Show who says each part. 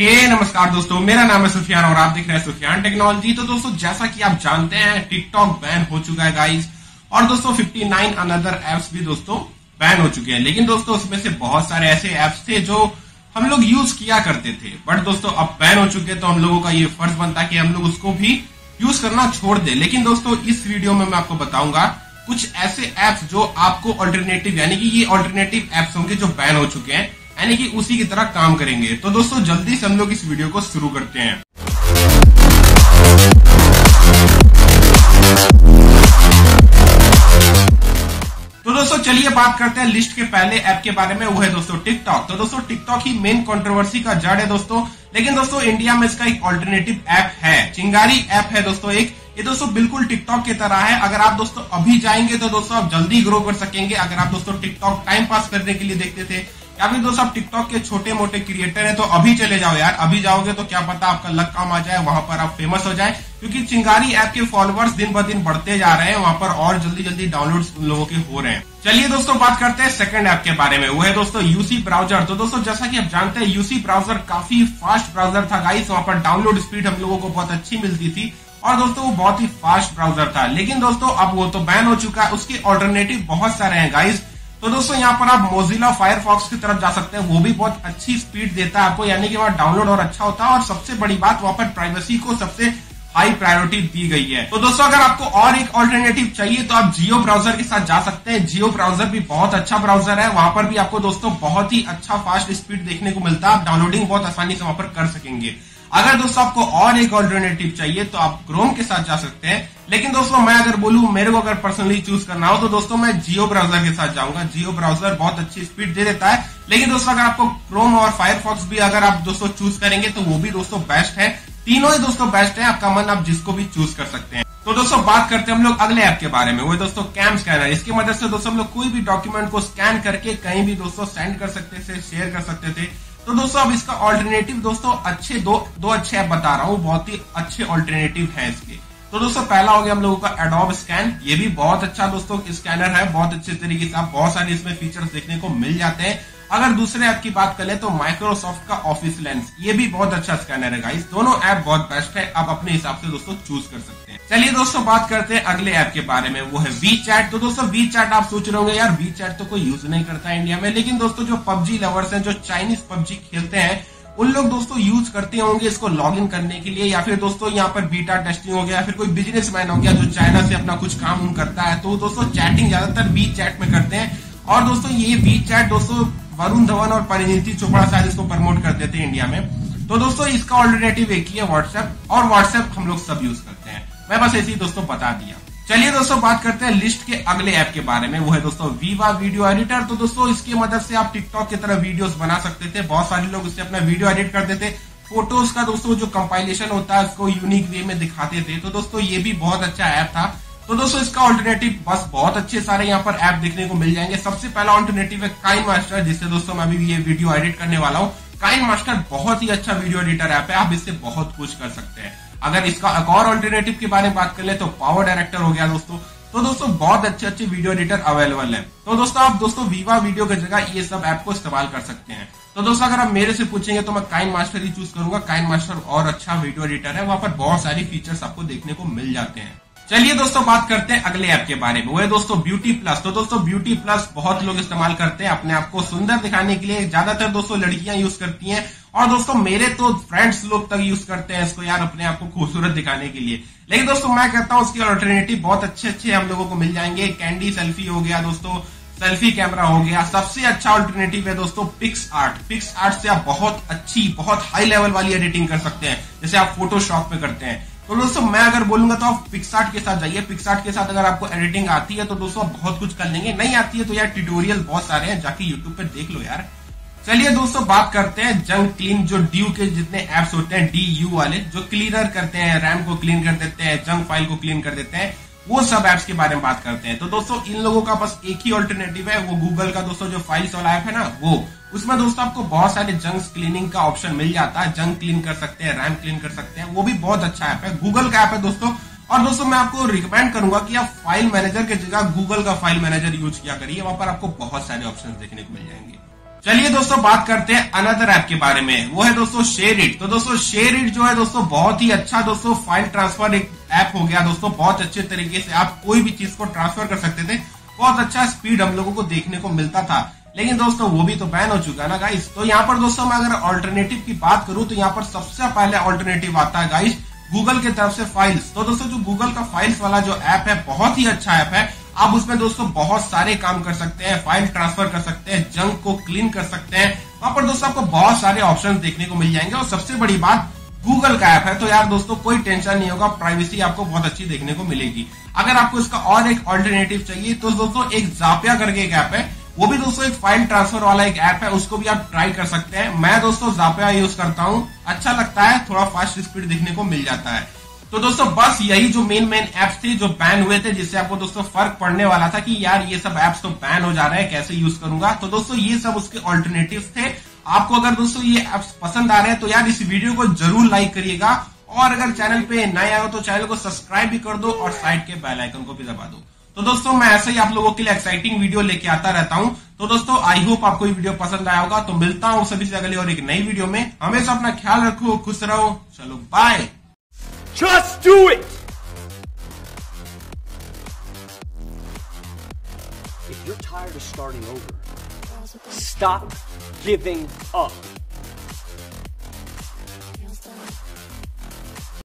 Speaker 1: हे नमस्कार दोस्तों, मेरा नाम है सुफियान और आप देख रहे हैं सुफियान टेक्नोलॉजी। तो दोस्तों, जैसा कि आप जानते हैं, टिकटॉक बैन हो चुका है गाइस और दोस्तों 59 अनदर एप्स भी दोस्तों, बैन हो चुके हैं। लेकिन दोस्तों, उसमें से बहुत सारे ऐसे एप्स थे जो हम लोग यूज़ किया करते थे। बट दोस्तों, अब बैन हो चुके हैं तो हम लोगों का ये फ़र्ज़ बनता कि हम लोग उसको भी यूज़ करना छोड़ दे। लेकिन दोस्तों, इस वीडियो में मैं आपको बताऊँगा, कुछ ऐसे एप्स जो आपको ऑल्टरनेटिव यानी कि ये ऑल्टरनेटिव एप्स होंगे जो बैन हो चुके हैं। यानी कि उसी की तरह काम करेंगे। तो दोस्तों, जल्दी से हम लोग इस वीडियो को शुरू करते हैं। तो दोस्तों, चलिए बात करते हैं लिस्ट के पहले ऐप के बारे में, वो है दोस्तों टिकटॉक। तो दोस्तों, टिकटॉक ही मेन कंट्रोवर्सी का जड़ है दोस्तों। लेकिन दोस्तों इंडिया में इसका एक ऑल्टरनेटिव ऐप है। चिंगारी ऐप है दोस्तों एक। ये दोस्तों बिल्कुल टिकटॉक की तरह है। अगर आप दोस्तों अभी जाएँगे तो दोस्तों आप जल्दी ग्रो कर सकेंगे। अगर आप दोस्तों टिकटॉक टाइम पास करने के लिए देखते थे या फिर दोस्तों, आप टिकटॉक के छोटे मोटे क्रिएटर हैं तो अभी चले जाओ यार। अभी जाओगे तो क्या पता आपका लक काम आ जाए, वहाँ पर आप फ़ेमस हो जाए। क्योंकि चिंगारी ऐप के फॉलोअर्स दिन ब दिन बढ़ते जा रहे हैं, वहाँ पर और जल्दी जल्दी डाउनलोड उन लोगों के हो रहे हैं। चलिए दोस्तों, बात करते हैं सेकंड ऐप के बारे में। वो है दोस्तों यूसी ब्राउज़र तो दोस्तों, जैसा कि आप जानते हैं यूसी ब्राउज़र काफ़ी फास्ट ब्राउज़र था गाइस वहाँ पर डाउनलोड स्पीड हम लोगों को बहुत अच्छी मिलती थी। और दोस्तों, वो बहुत ही फास्ट ब्राउज़र था। लेकिन दोस्तों, अब वो तो बैन हो चुका है। उसके ऑल्टरनेटिव बहुत सारे हैं गाइस तो दोस्तों, यहाँ पर आप मोजिला फायरफॉक्स की तरफ़ जा सकते हैं। वो भी बहुत अच्छी स्पीड देता है आपको, यानी कि वहाँ डाउनलोड और अच्छा होता है। और सबसे बड़ी बात, वहाँ पर प्राइवेसी को सबसे हाई प्रायोरिटी दी गई है। तो दोस्तों, अगर आपको और एक ऑल्टरनेटिव चाहिए तो आप जियो ब्राउज़र के साथ जा सकते हैं। जियो ब्राउज़र भी बहुत अच्छा ब्राउज़र है। वहाँ पर भी आपको दोस्तों, बहुत ही अच्छा फास्ट स्पीड देखने को मिलता है। आप डाउनलोडिंग बहुत आसानी से वहाँ पर कर सकेंगे। अगर दोस्तों, आपको और एक ऑल्टरनेटिव चाहिए तो आप क्रोम के साथ जा सकते हैं। लेकिन दोस्तों, मैं अगर बोलूँ, मेरे को अगर पर्सनली चूज़ करना हो तो दोस्तों, मैं जियो ब्राउज़र के साथ जाऊँगा। जियो ब्राउज़र बहुत अच्छी स्पीड दे देता है। लेकिन दोस्तों, अगर आपको क्रोम और फायरफॉक्स भी अगर आप दोस्तों चूज़ करेंगे तो वो भी दोस्तों बेस्ट है। तीनों ही दोस्तों बेस्ट है, आपका मन, आप जिसको भी चूज़ कर सकते हैं। तो दोस्तों, बात करते हैं हम लोग अगले ऐप के बारे में। वो दोस्तों कैम स्कैनर इसकी मदद से दोस्तों, हम लोग कोई भी डॉक्यूमेंट को स्कैन करके कहीं भी दोस्तों सेंड कर सकते थे शेयर कर सकते थे। तो दोस्तों, अब इसका ऑल्टरनेटिव दोस्तों, अच्छे दो दो अच्छे ऐप बता रहा हूँ। बहुत ही अच्छे ऑल्टरनेटिव है इसके। तो दोस्तों, पहला हो गया हम लोगों का एडोब स्कैन ये भी बहुत अच्छा दोस्तों स्कैनर है, बहुत अच्छे तरीके से आप बहुत सारे इसमें फीचर्स देखने को मिल जाते हैं। अगर दूसरे ऐप की बात करें तो माइक्रोसॉफ्ट का ऑफ़िस लेंस ये भी बहुत अच्छा स्कैनर है गाइस दोनों ऐप बहुत बेस्ट है, आप अपने हिसाब से दोस्तों चूज़ कर सकते हैं। चलिए दोस्तों, बात करते हैं अगले ऐप के बारे में, वो है वी चैट तो दोस्तों वी चैट आप सोच रहे होंगे, यार वी चैट तो कोई यूज़ नहीं करता है इंडिया में, लेकिन दोस्तों, जो पबजी लवर्स हैं, जो चाइनीज़ पबजी खेलते हैं उन लोग दोस्तों यूज़ करते होंगे इसको लॉग इन करने के लिए, या फिर दोस्तों यहाँ पर बीटा टेस्टिंग हो गया, या फिर कोई बिज़नेस मैन हो गया जो चाइना से अपना कुछ काम करता है तो दोस्तों चैटिंग ज़्यादातर बी चैट में करते हैं। और दोस्तों ये बी चैट दोस्तों वरुण धवन और परिणीति चोपड़ा शायद इसको प्रमोट करते थे इंडिया में। तो दोस्तों इसका ऑल्टरनेटिव एक ही है व्हाट्सएप और व्हाट्सएप हम लोग सब यूज़ करते हैं। मैं बस ऐसे ही दोस्तों बता दिया। चलिए दोस्तों, बात करते हैं लिस्ट के अगले ऐप के बारे में। वो है दोस्तों वीवा वीडियो एडिटर तो दोस्तों, इसकी मदद से आप टिकटॉक की तरह वीडियोस बना सकते थे। बहुत सारे लोग इससे अपना वीडियो एडिट करते थे। फ़ोटोज़ का दोस्तों, जो कंपाइलेशन होता है, उसको यूनिक वे में दिखाते थे। तो दोस्तों, ये भी बहुत अच्छा ऐप था। तो दोस्तों, इसका ऑल्टरनेटिव बस बहुत अच्छे सारे यहाँ पर ऐप देखने को मिल जाएँगे। सबसे पहला ऑल्टरनेटिव है काइन मास्टर जिससे दोस्तों, मैं अभी ये वीडियो एडिट करने वाला हूँ। काइन मास्टर बहुत ही अच्छा वीडियो एडिटर ऐप है। आप इससे बहुत कुछ कर सकते हैं। अगर इसका एक और ऑल्टरनेटिव के बारे में बात कर ले तो पावर डायरेक्टर हो गया दोस्तों। तो दोस्तों, बहुत अच्छे अच्छे वीडियो एडिटर अवेलेबल है। तो दोस्तों, आप दोस्तों वीवा वीडियो की जगह ये सब ऐप को इस्तेमाल कर सकते हैं। तो दोस्तों, अगर आप मेरे से पूछेंगे तो मैं काइन मास्टर ही चूज़ करूँगा। काइन मास्टर और अच्छा वीडियो एडिटर है। वहाँ पर बहुत सारी फीचर्स आपको देखने को मिल जाते हैं। चलिए दोस्तों, बात करते हैं अगले ऐप के बारे में। वो है दोस्तों ब्यूटी प्लस तो दोस्तों ब्यूटी प्लस बहुत लोग इस्तेमाल करते हैं अपने आप को सुंदर दिखाने के लिए। ज़्यादातर दोस्तों, लड़कियाँ यूज़ करती हैं। और दोस्तों, मेरे तो फ्रेंड्स लोग तक यूज़ करते हैं इसको यार, अपने आप को खूबसूरत दिखाने के लिए। लेकिन दोस्तों, मैं कहता हूँ उसकी ऑल्टरनेटिव बहुत अच्छे अच्छे हम लोगों को मिल जाएँगे। कैंडी सेल्फी हो गया दोस्तों सेल्फी कैमरा हो गया। सबसे अच्छा ऑल्टरनेटिव है दोस्तों पिक्स आर्ट पिक्स आर्ट से आप बहुत अच्छी, बहुत हाई लेवल वाली एडिटिंग कर सकते हैं। जैसे आप फोटोशॉप में करते हैं। तो दोस्तों, मैं अगर बोलूँगा तो आप पिक्सार्ट के साथ जाइए। पिक्सार्ट के साथ अगर आपको एडिटिंग आती है तो दोस्तों आप बहुत कुछ कर लेंगे। नहीं आती है तो यार ट्यूटोरियल बहुत सारे हैं, जाके यूट्यूब पर देख लो यार। चलिए दोस्तों, बात करते हैं जंग क्लीन जो ड्यू के जितने एप्स होते हैं डी यू वाले, जो क्लीनर करते हैं रैम को क्लीन कर देते हैं जंग फ़ाइल को क्लीन कर देते हैं, वो सब एप्स के बारे में बात करते हैं। तो दोस्तों, इन लोगों का बस एक ही ऑल्टरनेटिव है, वो गूगल का दोस्तों, जो फाइल्स वाला ऐप है ना, वो। उसमें दोस्तों आपको बहुत सारे जंग क्लीनिंग का ऑप्शन मिल जाता है। जंग क्लीन कर सकते हैं रैम क्लीन कर सकते हैं, वो भी बहुत अच्छा ऐप है। गूगल का ऐप है दोस्तों। और दोस्तों मैं आपको रिकमेंड करूँगा कि आप फ़ाइल मैनेजर की जगह गूगल का फ़ाइल मैनेजर यूज़ किया करिए। वहाँ पर आपको बहुत सारे ऑप्शन देखने को मिल जाएँगे। चलिए दोस्तों, बात करते हैं अनदर ऐप के बारे में। वो है दोस्तों शेयर इट तो दोस्तों शेयर इट जो है दोस्तों, बहुत ही अच्छा दोस्तों फ़ाइल ट्रांसफ़र एक ऐप हो गया दोस्तों। बहुत अच्छे तरीके से आप कोई भी चीज़ को ट्रांसफ़र कर सकते थे। बहुत अच्छा स्पीड हम लोगों को देखने को मिलता था। लेकिन दोस्तों, वो भी तो बैन हो चुका है ना गाइस तो यहाँ पर दोस्तों, मैं अगर ऑल्टरनेटिव की बात करूँ तो यहाँ पर सबसे पहले ऑल्टरनेटिव आता है गाइस गूगल की तरफ़ से फाइल्स तो दोस्तों, जो गूगल का फाइल्स वाला जो ऐप है, बहुत ही अच्छा ऐप है। आप उसमें दोस्तों, बहुत सारे काम कर सकते हैं फ़ाइल ट्रांसफ़र कर सकते हैं जंक को क्लीन कर सकते हैं। वहाँ पर दोस्तों, आपको बहुत सारे ऑप्शन देखने को मिल जाएँगे। और सबसे बड़ी बात गूगल का ऐप है तो यार दोस्तों, कोई टेंशन नहीं होगा प्राइवेसी आपको बहुत अच्छी देखने को मिलेगी। अगर आपको इसका और एक ऑल्टरनेटिव चाहिए तो दोस्तों, एक जापिया करके एक ऐप है वो भी दोस्तों एक फ़ाइल ट्रांसफ़र वाला एक ऐप है, उसको भी आप ट्राई कर सकते हैं। मैं दोस्तों जापिया यूज़ करता हूँ। अच्छा लगता है, थोड़ा फास्ट स्पीड देखने को मिल जाता है। तो दोस्तों, बस यही जो मेन मेन एप्स थे, जो बैन हुए थे, जिससे आपको दोस्तों फ़र्क पड़ने वाला था कि यार ये सब एप्स तो बैन हो जा रहे हैं, कैसे यूज़ करूँगा? तो दोस्तों, ये सब उसके ऑल्टरनेटिव थे। आपको अगर दोस्तों ये एप्स पसंद आ रहे हैं तो यार इस वीडियो को ज़रूर लाइक करिएगा। और अगर चैनल पे नए आए हो तो चैनल को सब्सक्राइब भी कर दो और साइड के बेल आइकन को भी दबा दो। तो दोस्तों मैं ऐसे ही आप लोगों के लिए एक्साइटिंग वीडियो लेके आता रहता हूँ। तो दोस्तों आई होप आपको ये वीडियो पसंद आया होगा। तो मिलता हूँ सभी से अगले और एक नई वीडियो में। हमेशा अपना ख्याल रखो खुश रहो। चलो bye
Speaker 2: you're tired of starting over, stop giving up.